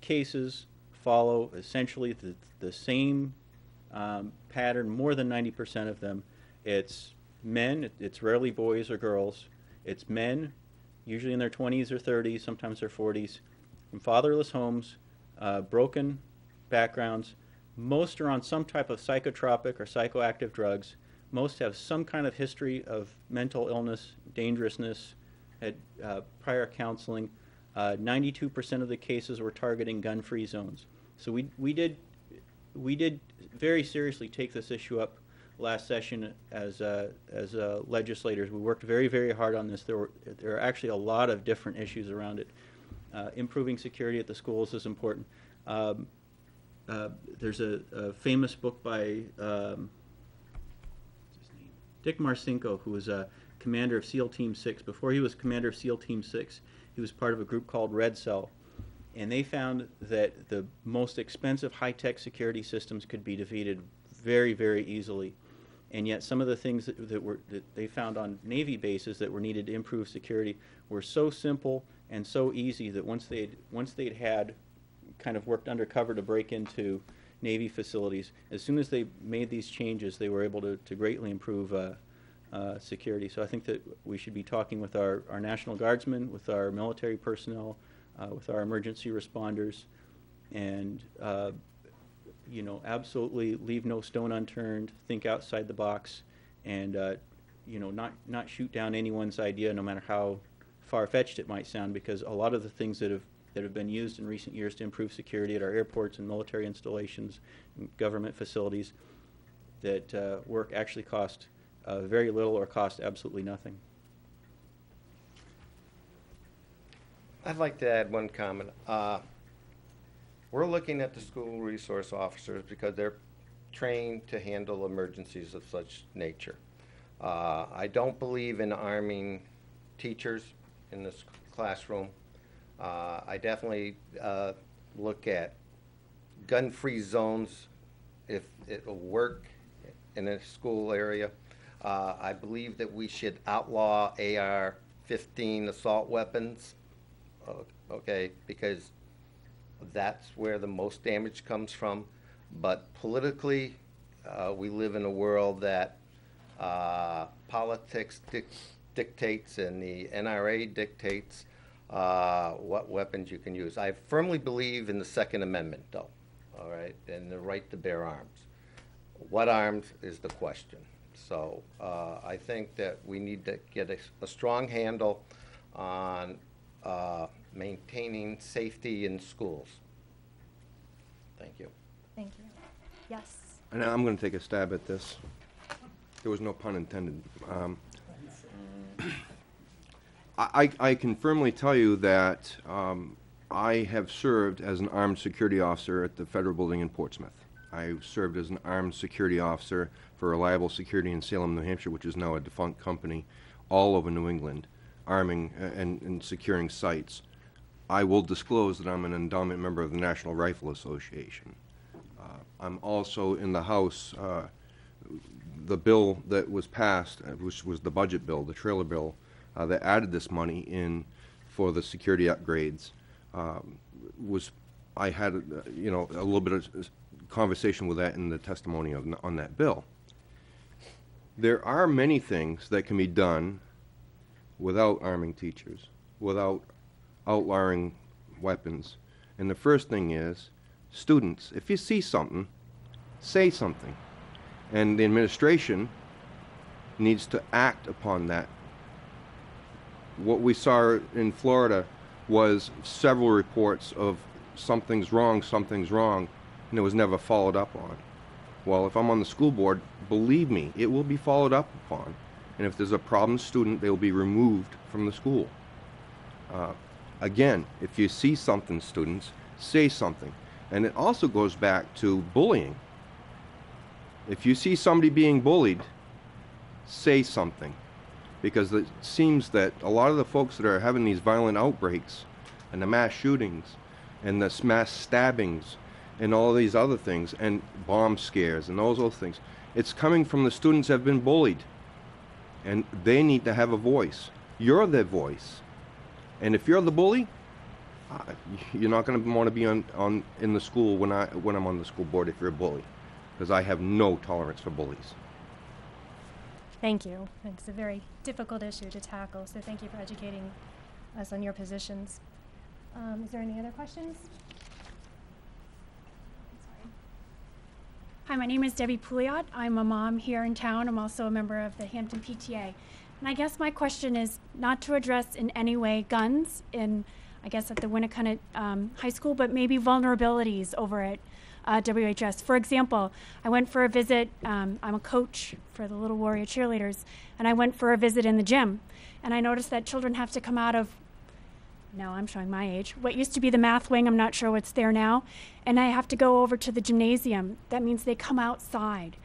cases follow essentially the, the same um, pattern. More than 90% of them, it's men. it- It's rarely boys or girls. It's men, usually in their 20s or 30s, sometimes their 40s, from fatherless homes, uh, broken backgrounds. Most are on some type of psychotropic or psychoactive drugs. Most have some kind of history of mental illness, dangerousness, had uh, prior counseling. Uh, 92% of the cases were targeting gun-free zones. So we, we did we did very seriously take this issue up last session as uh, as uh, legislators. We worked very very hard on this. There were there are actually a lot of different issues around it. Uh, improving security at the schools is important. Um, uh, there's a, a famous book by um? Dick Marcinko, who was a commander of SEAL Team 6. Before he was commander of SEAL Team 6, he was part of a group called Red Cell. And they found that the most expensive high-tech security systems could be defeated very, very easily. And yet some of the things that, that were that they found on Navy bases that were needed to improve security were so simple and so easy that once they'd once they'd had kind of worked undercover to break into Navy facilities, as soon as they made these changes, they were able to, to greatly improve uh, uh, security. So I think that we should be talking with our, our National Guardsmen, with our military personnel, uh, with our emergency responders, and uh, you know, absolutely leave no stone unturned, think outside the box, and uh, you know, not not shoot down anyone's idea, no matter how far-fetched it might sound, because a lot of the things that have that have been used in recent years to improve security at our airports and military installations, and government facilities, that uh, work actually cost uh, very little or cost absolutely nothing. I'd like to add one comment. Uh, We're looking at the school resource officers because they're trained to handle emergencies of such nature. Uh, I don't believe in arming teachers in this classroom. Uh, I definitely uh, look at gun-free zones if it will work in a school area. Uh, I believe that we should outlaw AR-15 assault weapons, okay, because that's where the most damage comes from. But politically, uh, we live in a world that uh, politics dic- dictates and the NRA dictates uh, what weapons you can use. I firmly believe in the Second Amendment, though, all right, and the right to bear arms. What arms is the question. So uh, I think that we need to get a, a strong handle on uh, maintaining safety in schools. Thank you. Thank you. Yes. And I'm going to take a stab at this. There was no pun intended. Um, (clears throat) I, I can firmly tell you that um, I have served as an armed security officer at the federal building in Portsmouth. I served as an armed security officer for Reliable Security in Salem, New Hampshire, which is now a defunct company, all over New England, arming uh, and, and securing sites. I will disclose that I'm an endowment member of the National Rifle Association. Uh, I'm also in the House, uh, the bill that was passed, uh, which was the budget bill, the trailer bill, uh, that added this money in for the security upgrades, um, was, I had, you know, a little bit of conversation with that in the testimony of, on that bill. There are many things that can be done without arming teachers, without outlawing weapons. And the first thing is, students, if you see something, say something. And the administration needs to act upon that. What we saw in Florida was several reports of something's wrong, something's wrong, and it was never followed up on. Well, if I'm on the school board, believe me, it will be followed up upon. And if there's a problem student, they will be removed from the school. Uh, again, if you see something, students, say something. And it also goes back to bullying. If you see somebody being bullied, say something. Because it seems that a lot of the folks that are having these violent outbreaks and the mass shootings and the mass stabbings and all these other things and bomb scares and those other things, it's coming from the students that have been bullied. And they need to have a voice. You're their voice. And if you're the bully, you're not going to want to be on, on in the school when I when I'm on the school board if you're a bully, because I have no tolerance for bullies. Thank you. It's a very difficult issue to tackle, so thank you for educating us on your positions. Um, is there any other questions? Hi, my name is Debbie Pouliot. I'm a mom here in town. I'm also a member of the Hampton PTA. And I guess my question is not to address in any way guns in, I guess, at the Winnacunnet um, High School, but maybe vulnerabilities over at uh, WHS. For example, I went for a visit. Um, I'm a coach for the Little Warrior cheerleaders, and I went for a visit in the gym. And I noticed that children have to come out of no, I'm showing my age. What used to be the math wing, I'm not sure what's there now. And I have to go over to the gymnasium. That means they come outside.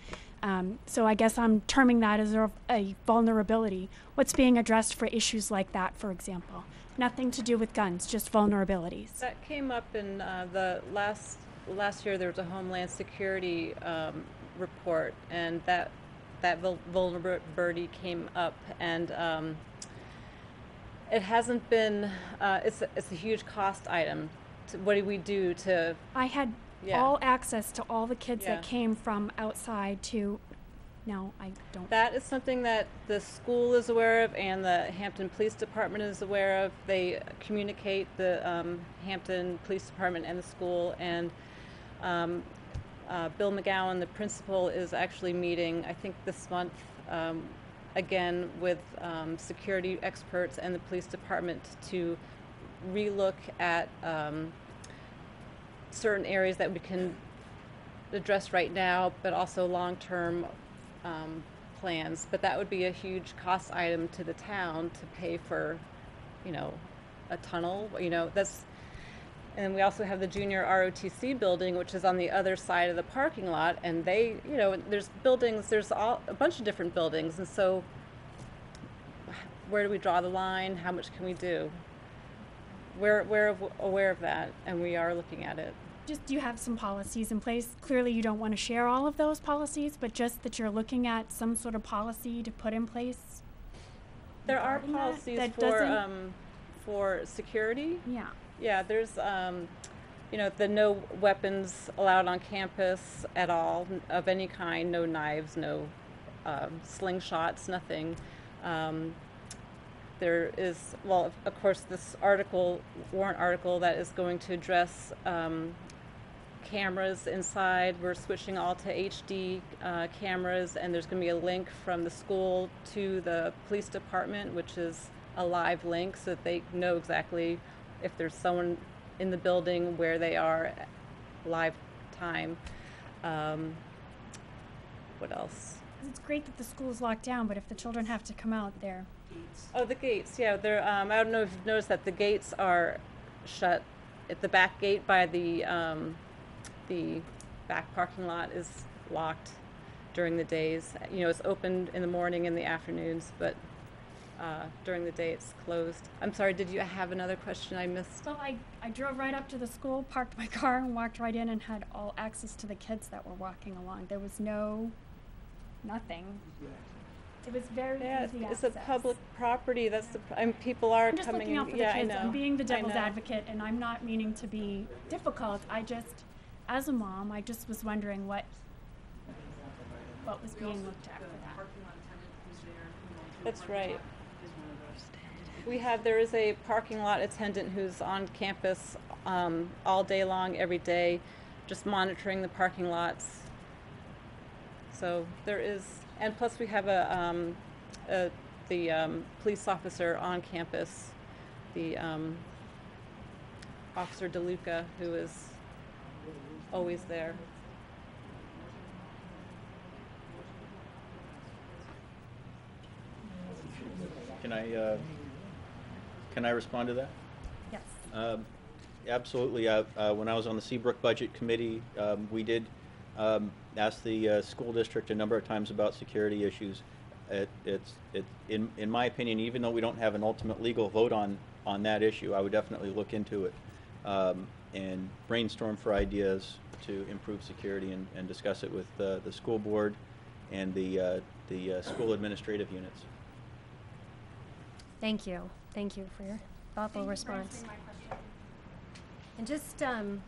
Um, so I guess I'm terming that as a, a vulnerability. What's being addressed for issues like that, for example? Nothing to do with guns, just vulnerabilities. That came up in uh, the last last year. There was a Homeland Security um, report, and that that vulnerability came up, and um, it hasn't been. Uh, it's a, it's a huge cost item. To, what do we do to? I had Yeah. all access to all the kids Yeah. that came from outside to. No, I don't. That is something that the school is aware of and the Hampton Police Department is aware of. They communicate the um, Hampton Police Department and the school. And um, uh, Bill McGowan, the principal, is actually meeting, I think this month, um, again with um, security experts and the police department to relook at um, certain areas that we can address right now, but also long-term um, plans. But that would be a huge cost item to the town to pay for, you know, a tunnel. You know, that's. And we also have the junior ROTC building, which is on the other side of the parking lot. And they, you know, there's buildings. There's all, a bunch of different buildings, and so where do we draw the line? How much can we do? We're, we're aware of that, and we are looking at it. Just do you have some policies in place? Clearly, you don't want to share all of those policies, but just that you're looking at some sort of policy to put in place. There are regarding that, policies that for um, for security. Yeah. Yeah, there's um, you know the no weapons allowed on campus at all of any kind, no knives, no um, slingshots, nothing. Um, there is, well, of- course, this article, warrant article that is going to address um, cameras inside. We're switching all to HD uh, cameras, and there's going to be a link from the school to the police department, which is a live link, so that they know exactly if there's someone in the building where they are live time. Um, what else? It's great that the school's locked down, but if the children have to come out, they're Oh, the gates, yeah, they're, um, I don't know if you've noticed that the gates are shut. At the back gate by the, um, the back parking lot is locked during the days. You know, it's opened in the morning and the afternoons, but, uh, during the day it's closed. I'm sorry, did you have another question I missed? Well, I, I drove right up to the school, parked my (laughs) car, and walked right in and had all access to the kids that were walking along. There was no, nothing. It was very Yeah, easy it's a public property, that's the, I mean, people are I'm just coming looking out for the yeah, I kids. know. I'm being the devil's advocate, and I'm not meaning to be difficult. I just, as a mom, I just was wondering what, what was being looked at for that. That's right. We have, there is a parking lot attendant who's on campus um, all day long, every day, just monitoring the parking lots. So there is, and plus we have a, um, a the um, police officer on campus, the um, Officer DeLuca, who is always there. Can I, uh, can I respond to that? Yes. Um, Absolutely. Uh, uh, When I was on the Seabrook Budget Committee, um, we did um, ask the uh, school district a number of times about security issues. It- It's, it, in, in my opinion, even though we don't have an ultimate legal vote on, on that issue, I would definitely look into it um, and brainstorm for ideas to improve security and, and discuss it with uh, the school board and the, uh, the uh, school administrative units. Thank you. Thank you for your thoughtful response. And just, um,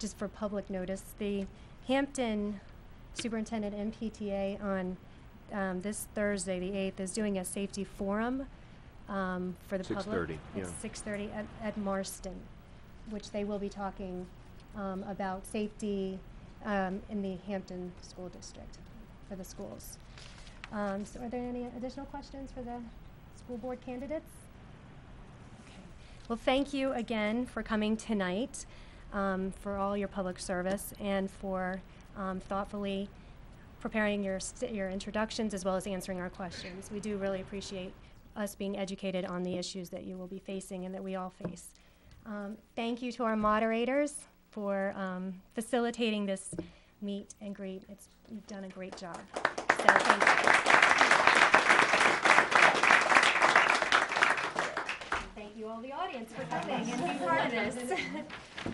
just for public notice, the Hampton Superintendent MPTA on, um, this Thursday, the eighth, is doing a safety forum, um, for the public. 6:30, yeah. It's six thirty at, at Marston, which they will be talking, um, about safety, um, in the Hampton School District for the schools. Um, so are there any additional questions for the school board candidates? Well, thank you again for coming tonight, um, for all your public service and for um, thoughtfully preparing your, your introductions as well as answering our questions. We do really appreciate us being educated on the issues that you will be facing and that we all face. Um, thank you to our moderators for um, facilitating this meet and greet. It's, you've done a great job. So thank you. Thank you all the audience for coming and being part of this. (laughs)